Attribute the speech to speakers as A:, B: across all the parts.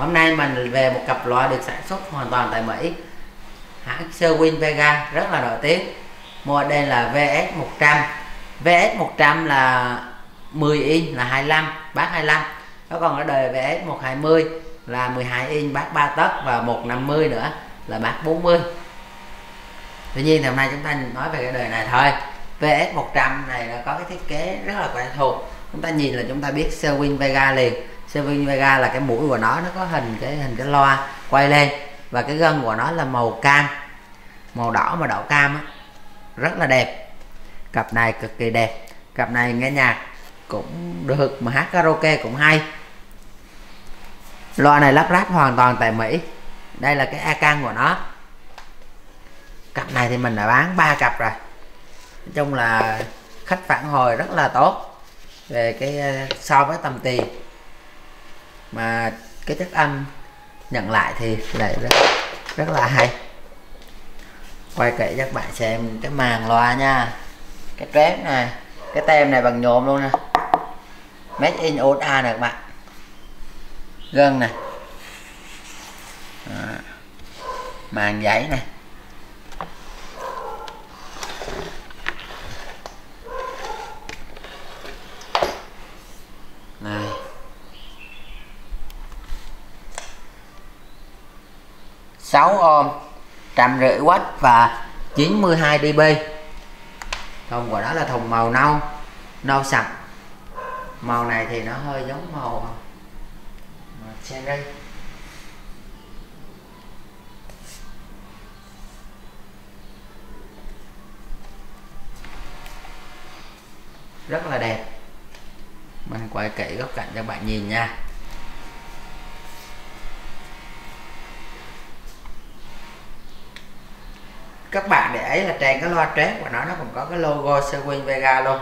A: hôm nay mình về một cặp loa được sản xuất hoàn toàn tại Mỹ. Hãng Sherwin Vega rất là nổi tiếng. Model là VS 100 VS 100 là 10 inch là 25 bát 25 nó còn ở đời VS 120 là 12 inch, bát 3 tấc và 150 nữa là bát 40 tuy nhiên thì hôm nay chúng ta nói về cái đời này thôi. VS 100 này là có cái thiết kế rất là quen thuộc. Chúng ta nhìn là chúng ta biết Sherwin Vega liền. Sherwin Vega là cái mũi của nó nó có hình cái hình cái loa quay lên. Và cái gân của nó là màu cam, màu đỏ mà đỏ cam á. Rất là đẹp. Cặp này cực kỳ đẹp. Cặp này nghe nhạc cũng được, mà hát karaoke cũng hay. Loa này lắp ráp hoàn toàn tại Mỹ. Đây là cái akan của nó. Cặp này thì mình đã bán ba cặp rồi. Nói chung là khách phản hồi rất là tốt về cái ờ, so với tầm tiền mà cái chất âm nhận lại thì lại rất, rất là hay. Quay kỹ các bạn xem cái màn loa nha. Cái trép này cái tem này bằng nhôm luôn nè. Made in USA nè các bạn. Gân này. Màn giấy này. 150W và 92 dB thùng của đó là thùng màu nâu nâu sặc. Màu này thì nó hơi giống màu cherry rất là đẹp. Mình quay kỹ góc cạnh cho bạn nhìn nha. Các bạn để ý là trên cái loa trép của nó nó còn có cái logo Sewin Vega luôn.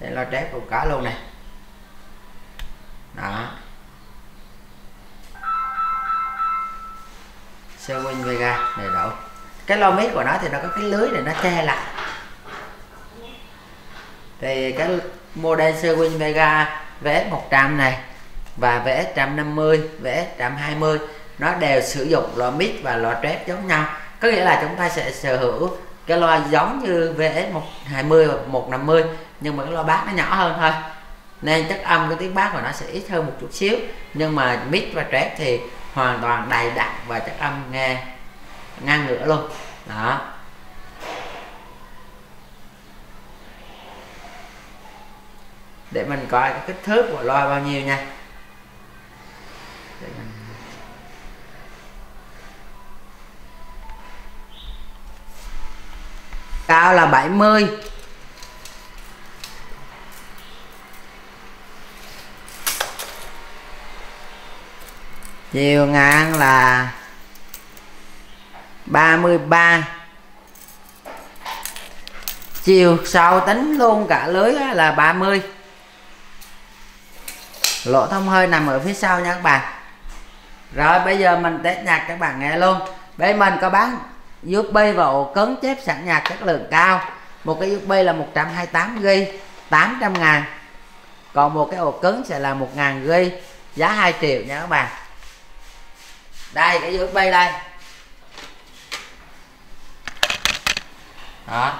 A: Thì loa trép cũng có luôn này. Đó. Sewin Vega đầy đủ cái lo mít của nó thì nó có cái lưới để nó che lại. Thì cái model Sewin Vega VS 100 này và VS 150 VS 120 nó đều sử dụng loa mít và loa trép giống nhau có nghĩa là chúng ta sẽ sở hữu cái loa giống như VS 120 và 150 nhưng mà cái loa bass nó nhỏ hơn thôi. Nên chất âm cái tiếng bass của nó sẽ ít hơn một chút xíu, nhưng mà mid và treble thì hoàn toàn đầy đặn và chất âm nghe ngang ngửa luôn. Đó. Để mình coi cái kích thước của loa bao nhiêu nha. Cao là 70 chiều ngang là 33 chiều sau tính luôn cả lưới là 30 lỗ thông hơi nằm ở phía sau nha các bạn. Rồi bây giờ mình test nhạc các bạn nghe luôn. Bên mình có bán USB và ổ cứng chép sẵn nhạc chất lượng cao. Một cái USB là 128 GB 800 ngàn. Còn một cái ổ cứng sẽ là 1 ngàn GB giá 2 triệu nha các bạn. Đây, cái USB đây. Đó.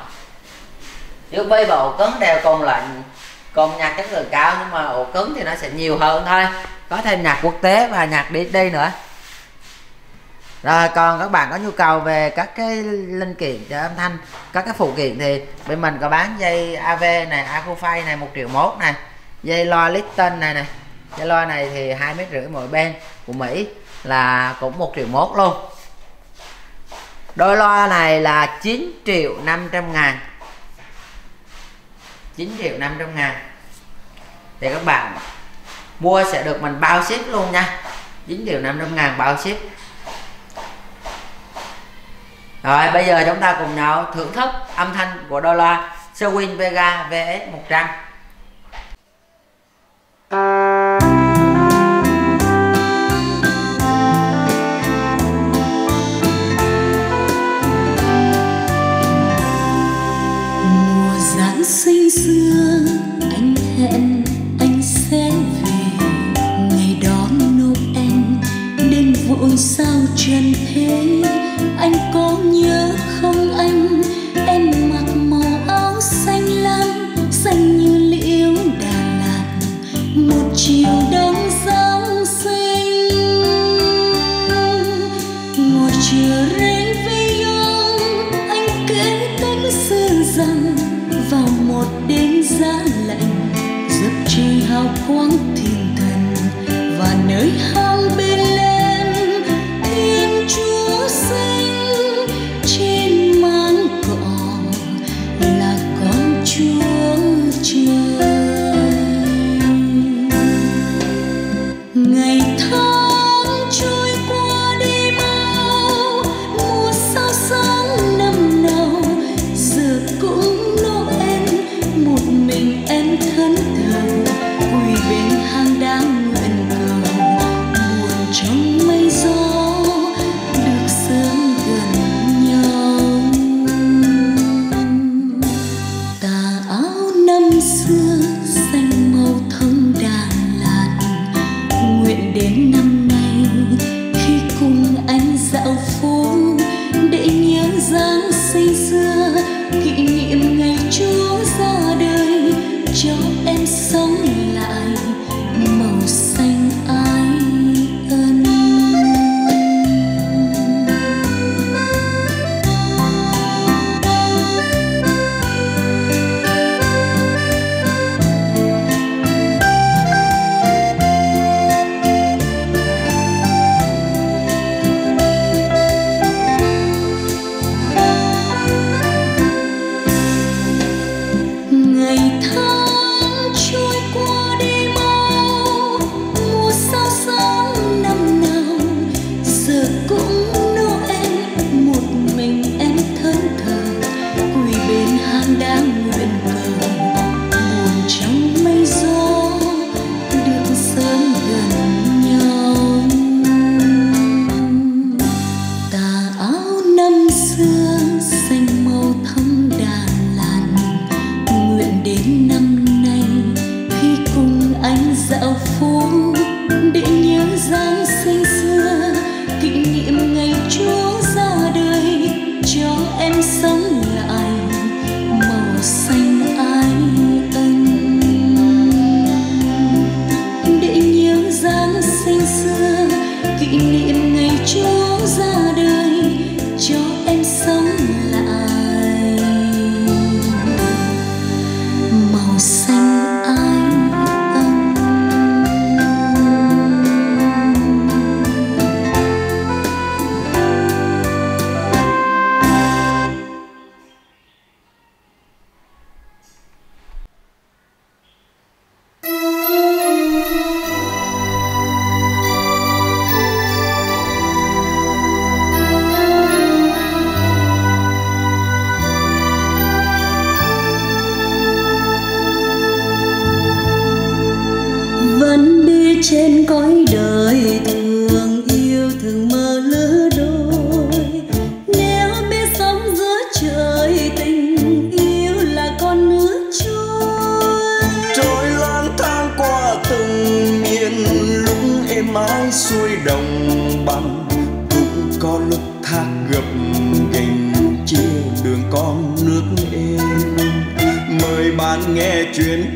A: USB và ổ cứng đều cùng là cùng nhạc chất lượng cao nhưng mà ổ cứng thì nó sẽ nhiều hơn thôi. Có thêm nhạc quốc tế và nhạc đi đi nữa rồi, còn các bạn có nhu cầu về các cái linh kiện cho âm thanh, các cái phụ kiện thì bên mình có bán dây AV này Acufay này, một triệu mốt này, dây loa Lipton này này. Dây loa này thì hai mét rưỡi mỗi bên của Mỹ là cũng một triệu mốt luôn. Đôi loa này là 9 triệu 500 ngàn. 9 triệu 500 ngàn. Thì các bạn mua sẽ được mình bao ship luôn nha. 9 triệu 500 ngàn bao ship rồi, bây giờ chúng ta cùng nhau thưởng thức âm thanh của đôi loa Sewin Vega VS 100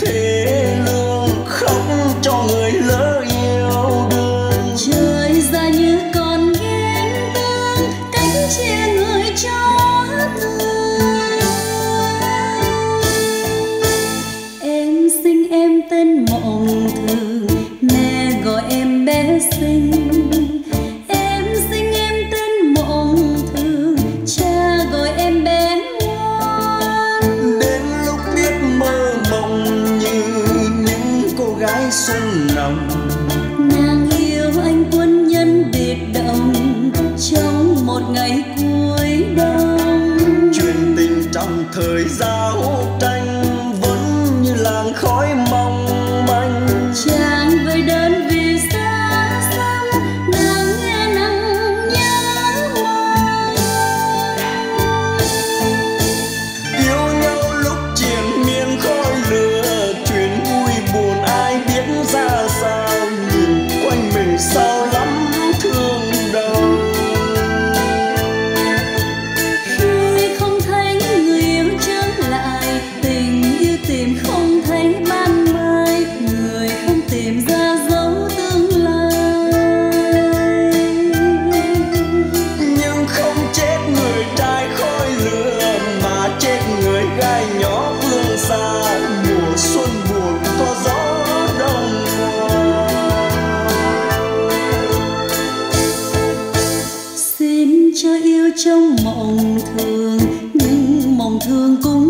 B: thế
C: lương khóc thời giao thương
B: cũng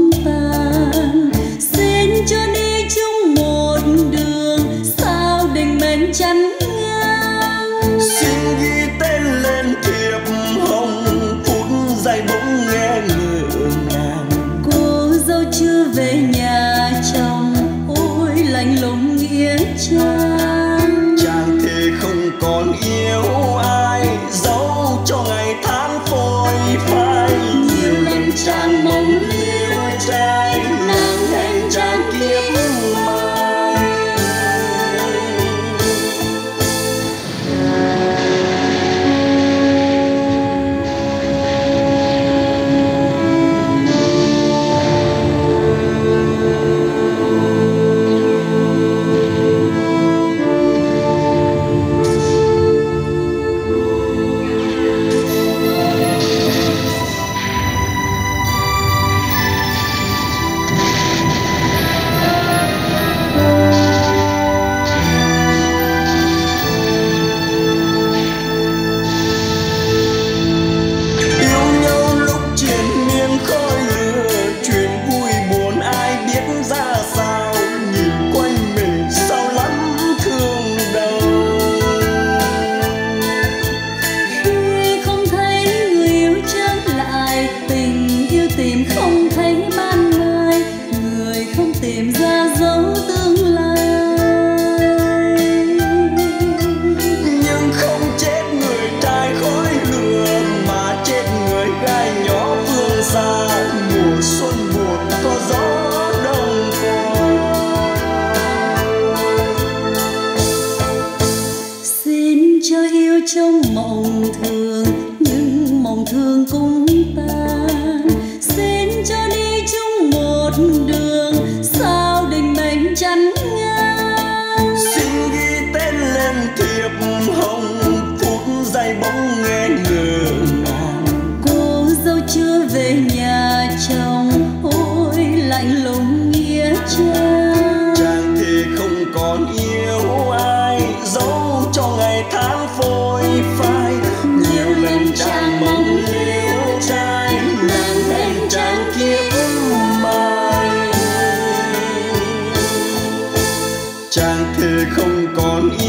B: trang
C: chàng thề không còn ý